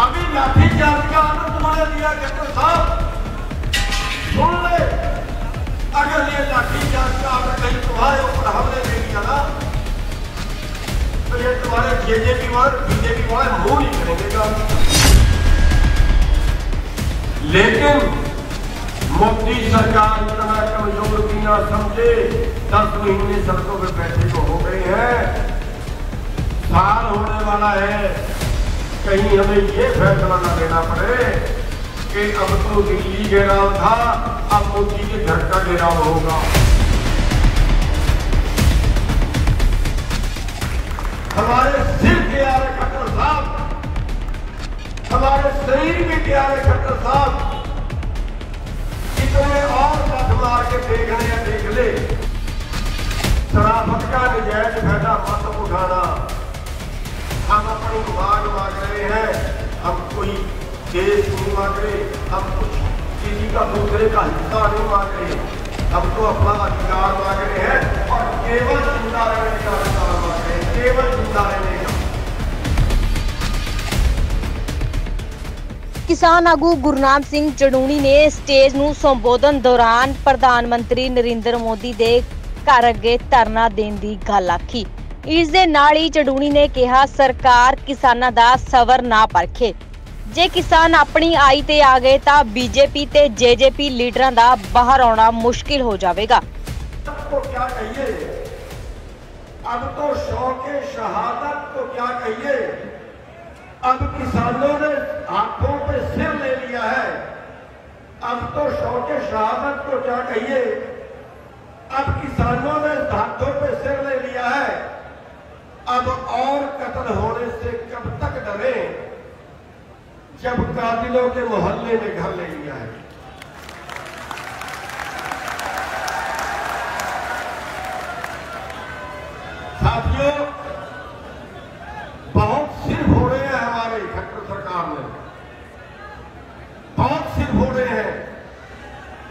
अभी लाठी चार्ज का आनंद तुम्हारे दिया कलेक्टर साहब। सुन ले, अगर ये लाठी चार्ज का आनंद कहीं तुम्हारे ऊपर हमने दे दिया ना तो ये तुम्हारे जेजेपी वाले बीजेपी वाले मुँह नहीं करेंगे लेकिन मोदी सरकार इतना कमज़ोर भी ना समझे? दस महीने सड़कों पे बैठे को हो गए हैं। साल होने वाला है। कहीं हमें ये फैसला न लेना पड़े कि अब तो दिल्ली घेराव था, अब मोदी के घर का घेराव होगा। हमारे सिर के आ रहे खट्टर साहब, हमारे शरीर में के आ रहे खट्टर साहब, इतने और मत मार के देखने या देख ले शराफत का नजायज फ़ायदा मत उठाना। देश नहीं मांग रहे हम कुछ किसी का दूसरे का हिस्सा नहीं मांग रहे हम तो अपना अधिकार मांग रहे हैं और केवल जिंदा रहने का अधिकार मांग रहे हैं केवल जिंदा रहने का ਕਿਸਾਨ ਆਗੂ ਗੁਰਨਾਮ ਸਿੰਘ ਚੜੂਣੀ ਨੇ ਸਟੇਜ ਨੂੰ ਸੰਬੋਧਨ ਦੌਰਾਨ ਪ੍ਰਧਾਨ ਮੰਤਰੀ ਨਰਿੰਦਰ ਮੋਦੀ ਦੇ ਘਰ ਅੱਗੇ ਧਰਨਾ ਦੇਣ ਦੀ ਗੱਲ ਆਖੀ ਇਸ ਦੇ ਨਾਲ ਹੀ ਚੜੂਣੀ ਨੇ ਕਿਹਾ ਸਰਕਾਰ ਕਿਸਾਨਾਂ ਦਾ ਸਬਰ ਨਾ ਪਰਖੇ ਜੇ ਕਿਸਾਨ ਆਪਣੀ ਆਈ ਤੇ ਆ ਗਏ ਤਾਂ ਬੀਜੇਪੀ ਤੇ ਜੇਜੇਪੀ ਲੀਡਰਾਂ ਦਾ ਬਾਹਰ ਆਉਣਾ ਮੁਸ਼ਕਿਲ ਹੋ ਜਾਵੇਗਾ को क्या कहिए अब तो शौक शहादत को क्या कहिए अब किसानों ने हाथों पे सिर ले लिया है अब तो शौक शहादत को क्या कहिए अब किसानों ने हाथों पे सिर ले लिया है अब और कत्ल होने से कब तक डरे जब कातिलों के? मोहल्ले में घर ले लिया है। साथियों, बहुत सिर फोड़े हैं हमारे खट्टर सरकार ने बहुत सिर फोड़े हैं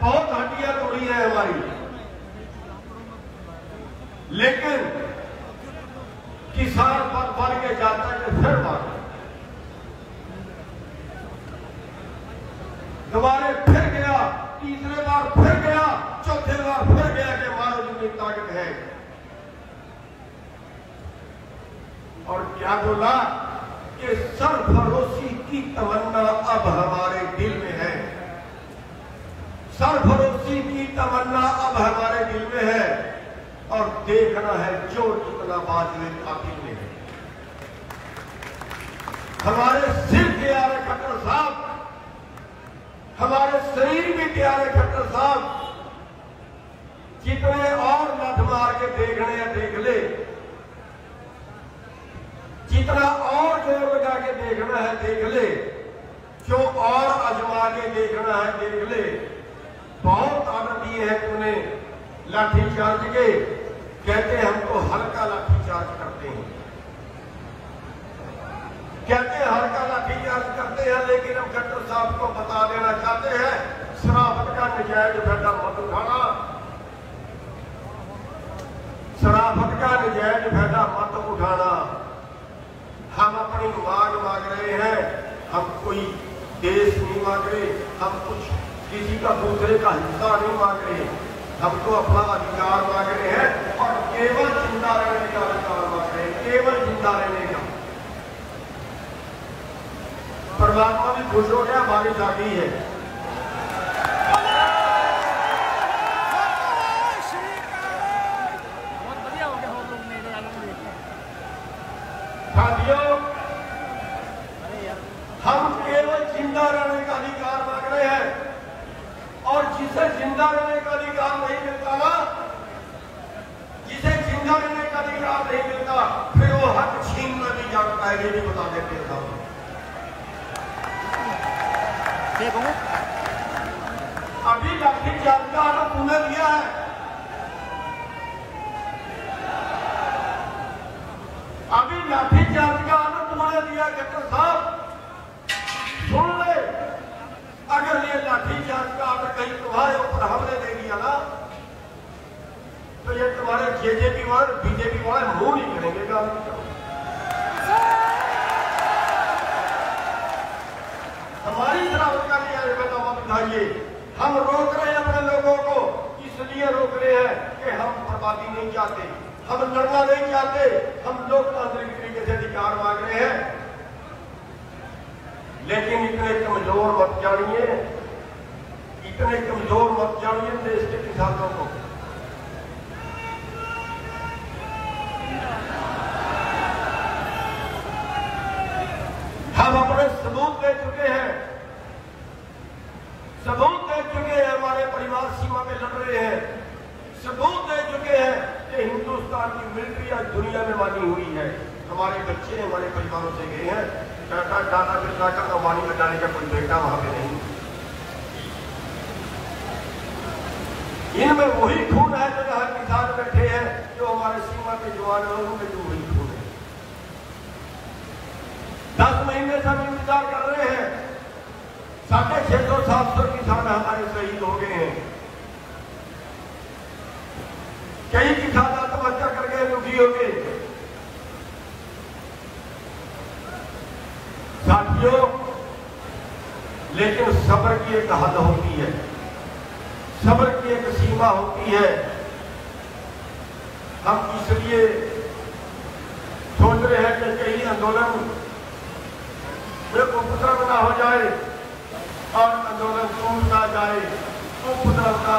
बहुत हड्डियाँ तोड़ी हैं हमारी लेकिन किसान पर बढ़ के जाता है कि फिर मार दोबारे फिर गया तीसरे बार फिर गया, चौथे बार फिर गया कि मारो जितनी ताकत है। और क्या बोला कि सरफरोशी की तमन्ना अब हमारे दिल में है। सरफरोशी की तमन्ना अब हमारे दिल में है और देखना है जो जितना कितना बाजरे कातिल में है। हमारे सिर के आ रहे खट्टर साहब हमारे शरीर भी रहे खट्टर साहब, कितने और मत मार के देखने हैं, देख ले। जितना और ज़ोर लगा के देखना है, देख ले। क्यों और अजमा के देखना है, देख ले। बहुत आनंद दिए हैं तुमने लाठी चार्ज के। कहते हैं हम तो हल्का लाठी चार्ज करते हैं। कहते हैं हल्का लाठी चार्ज करते हैं, लेकिन हम खट्टर साहब को बता देना चाहते हैं, शराबत का नजायज फ़ायदा मत उठाना। शराबत का नजायज फ़ायदा मत उठाना। हम अपनी मांग मांग रहे हैं, हम कोई देश नहीं मांग रहे, हम कुछ किसी का दूसरे का हिस्सा नहीं मांग रहे। हम तो अपना अधिकार मांग रहे हैं और केवल ज़िंदा रहने का अधिकार मांग रहे हैं केवल ज़िंदा रहने का परमात्मा भी खुश हो गया बारिश आ गई है। देखो अभी लाठी चार्ज का आरोप तुमने लिया है। अभी लाठी चार्ज का आरोप तुम्हारे दिया कलेक्टर साहब। सुन ले, अगर ये लाठी चार्ज का आरोप कहीं तुम्हारे ऊपर हमने दे दिया ना तो ये तुम्हारे जेजेपी वाले बीजेपी वाले मुँह नहीं करेंगे? हम रोक रहे हैं अपने लोगों को, इसलिए रोक रहे हैं कि हम बर्बादी नहीं चाहते, हम लड़ना नहीं चाहते, हम लोकतांत्रिक तरीके से अधिकार मांग रहे हैं। लेकिन इतने कमज़ोर मत जानिए, इतने कमज़ोर मत जानिए देश के किसानों को। सबूत दे चुके हैं, हमारे परिवार सीमा में लड़ रहे हैं। सबूत दे चुके हैं कि हिंदुस्तान की मिलिट्री आज दुनिया में मानी हुई है। हमारे बच्चे हमारे परिवारों से गए हैं। टाटा टाटा बिरला का अंबानी में का कोई बेटा वहाँ पे नहीं। इनमें वही खून है जो हर किसान बैठे हैं, जो हमारे सीमा के जवान हैं उनमें जो वही खून है। दस महीने से हम इंतज़ार कर रहे हैं। साढ़े छह सौ, सात सौ किसान हमारे शहीद हो गए हैं कई किसान आत्महत्या कर गए दुखी हो गए साथियों, लेकिन सब्र की एक हद होती है। सब्र की एक सीमा होती है। हम इसलिए सोच रहे हैं कि कहीं आंदोलन उपद्रव ना हो जाए और आंदोलन टूट ना जाए। उपद्रव का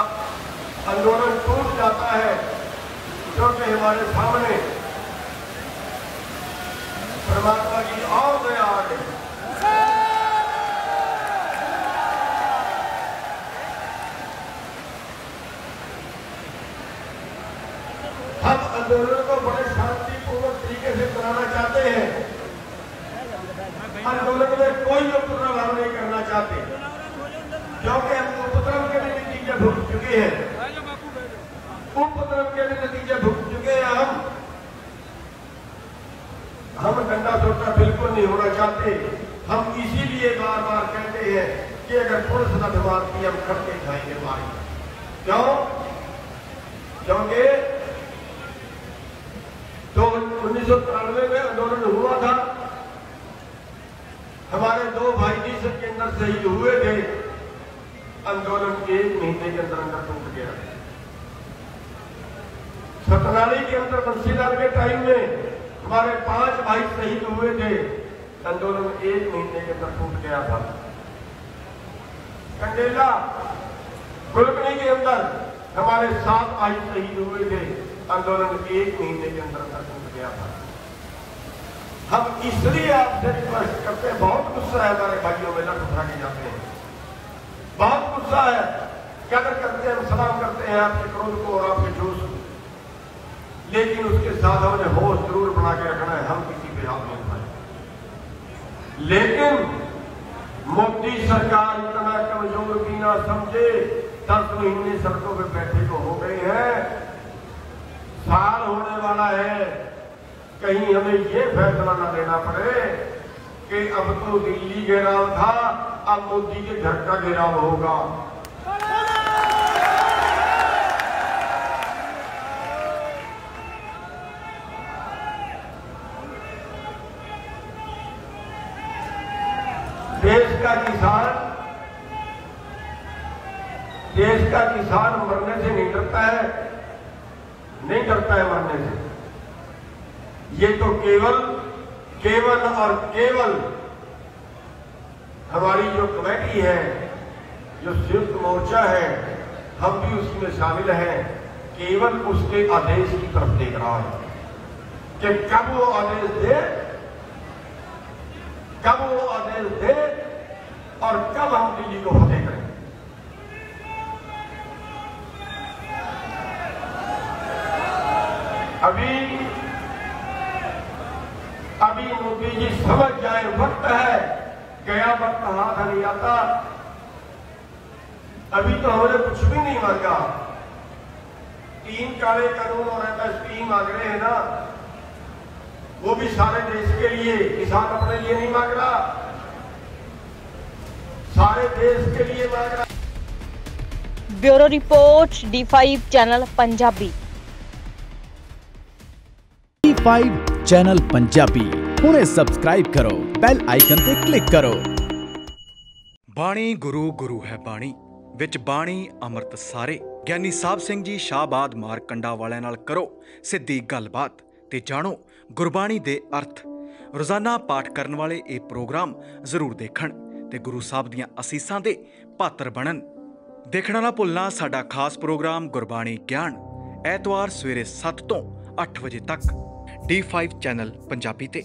आंदोलन टूट जाता है। क्योंकि हमारे सामने परमात्मा की और दया आ गई हम आंदोलन को बड़े शांतिपूर्वक तरीके से कराना चाहते हैं। आंदोलन में कोई उपद्रव हम नहीं करना चाहते। क्योंकि हम उपद्रव के भी नतीजे भुगत चुके हैं। उपद्रव के भी नतीजे भुगत चुके हैं हम। हम डंडा सोटा बिल्कुल नहीं होना चाहते। हम इसीलिए बार बार कहते हैं कि अगर पुलिस न की हम करके खाएँगे मारी। क्यों? क्योंकि तो उन्नीस सौ तिरानवे में आंदोलन हुआ था। हमारे दो भाई जी सब के अंदर शहीद हुए थे। आंदोलन के एक महीने के अंदर अंदर टूट गया। सतनाली के अंदर बंसीलाल के टाइम में हमारे पाँच भाई शहीद हुए थे। आंदोलन एक महीने के अंदर टूट गया था। कंडेला कुलकनी के अंदर हमारे सात भाई शहीद हुए थे। आंदोलन एक महीने के अंदर अंदर टूट गया था। हम इसलिए आपसे रिक्वेस्ट करते हैं, बहुत गुस्सा है हमारे भाइयों में लट उठा के जाते हैं। बहुत गुस्सा है कदर करते हैं हम सलाम करते हैं आपके क्रोध को और आपके जोश को। लेकिन उसके साथ हमने होश ज़रूर बना के रखना है, हम किसी पे हाथ नहीं उठाए लेकिन मोदी सरकार इतना कमज़ोर भी ना समझे दस महीने सड़कों पे बैठे को हो गए हैं। साल होने वाला है, कहीं हमें ये फैसला ना लेना पड़े कि अब तो दिल्ली घेराव था, अब मोदी के घर का घेराव होगा। किसान, देश का किसान मरने से नहीं डरता है, नहीं डरता है मरने से। ये तो केवल केवल और केवल हमारी जो कमेटी है, जो संयुक्त मोर्चा है, हम भी उसमें शामिल हैं। केवल उसके आदेश की तरफ़ देख रहा है कि कब वो आदेश दे, कब वो आदेश दे और कब हम दिल्ली को फतेह करें अभी अभी मोदी जी समझ जाए, वक्त है, गया वक्त हाथ नहीं आता। अभी तो हमने कुछ भी नहीं मांगा। तीन काले कानून और एमएसपी मांग रहे हैं ना, वो भी सारे देश के लिए, किसान अपने लिए नहीं मांग रहा। सारे देश के लिए मांग रहा bureau report D5 channel Punjabi D5 channel Punjabi ਹੁਣੇ ਸਬਸਕ੍ਰਾਈਬ ਕਰੋ ਬੈਲ ਆਈਕਨ ਤੇ ਕਲਿੱਕ ਕਰੋ ਬਾਣੀ ਗੁਰੂ ਗੁਰੂ ਹੈ ਬਾਣੀ ਵਿੱਚ ਬਾਣੀ ਅੰਮ੍ਰਿਤ ਸਾਰੇ ਗਿਆਨੀ ਸਾਹਿਬ ਸਿੰਘ ਜੀ ਸ਼ਾਹਬਾਦ ਮਾਰਕੰਡਾ ਵਾਲਿਆਂ ਨਾਲ ਕਰੋ ਸਿੱਧੀ ਗੱਲਬਾਤ ਤੇ ਜਾਣੋ ਗੁਰਬਾਣੀ ਦੇ ਅਰਥ ਰੋਜ਼ਾਨਾ ਪਾਠ ਕਰਨ ਵਾਲੇ ਇਹ ਪ੍ਰੋਗਰਾਮ ਜ਼ਰੂਰ ਦੇਖਣ ਤੇ ਗੁਰੂ ਸਾਹਿਬ ਦੀਆਂ ਅਸੀਸਾਂ ਦੇ ਪਾਤਰ ਬਣਨ। ਦੇਖਣਾ ਨਾ ਭੁੱਲਣਾ ਸਾਡਾ ਖਾਸ ਪ੍ਰੋਗਰਾਮ ਗੁਰਬਾਣੀ ਗਿਆਨ, ਐਤਵਾਰ ਸਵੇਰੇ 7 ਤੋਂ 8 ਵਜੇ ਤੱਕ। D5 ਚੈਨਲ ਪੰਜਾਬੀ ਤੇ।